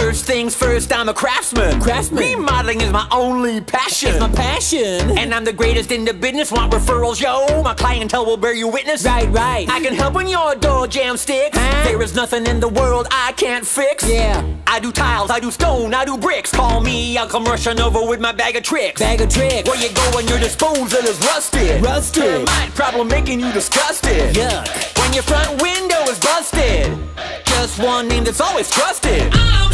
First things first, I'm a craftsman. Craftsman. Remodeling is my only passion. It's my passion. And I'm the greatest in the business. Want referrals, yo? My clientele will bear you witness. Right, right. I can help when your door jamb sticks. Huh? There is nothing in the world I can't fix. Yeah. I do tiles, I do stone, I do bricks. Call me, I'll come rushing over with my bag of tricks. Bag of tricks. Where you go when your disposal is rusted? Rusted. Termite problem making you disgusted. Yuck. When your front window is busted. Just one name that's always trusted. I'm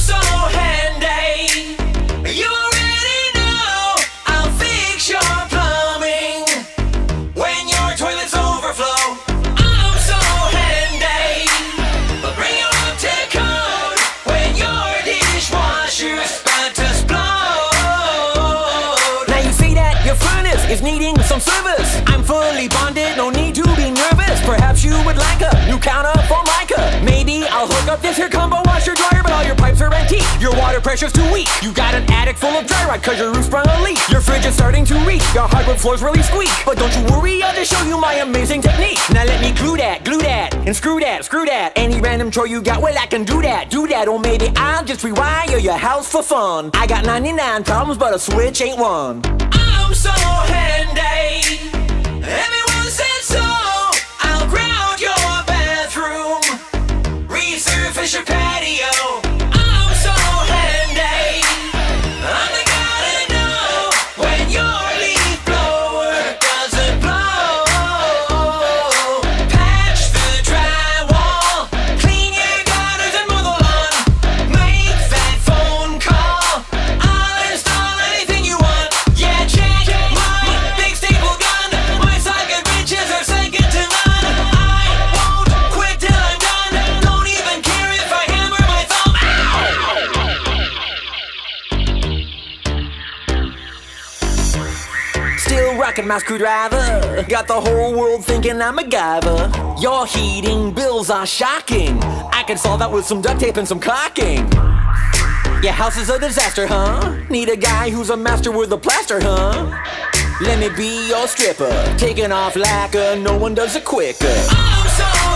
is needing some service. I'm fully bonded, no need to be nervous. Perhaps you would like a new counter Formica. Maybe I'll hook up this here combo washer dryer, but all your pipes are antique. Your water pressure's too weak. You got an attic full of dry rot cause your roof sprung a leak. Your fridge is starting to reek. Your hardwood floors really squeak. But don't you worry, I'll just show you my amazing technique. Now let me glue that, glue that, and screw that, screw that. Any random chore you got, well I can do that, do that. Or maybe I'll just rewire your house for fun. I got 99 problems, but a switch ain't one. So handy. Everyone Still rocking my screwdriver. Got the whole world thinking I'm a MacGyver. Your heating bills are shocking. I can solve that with some duct tape and some caulking. Your house is a disaster, huh? Need a guy who's a master with a plaster, huh? Let me be your stripper. Taking off lacquer, no one does it quicker.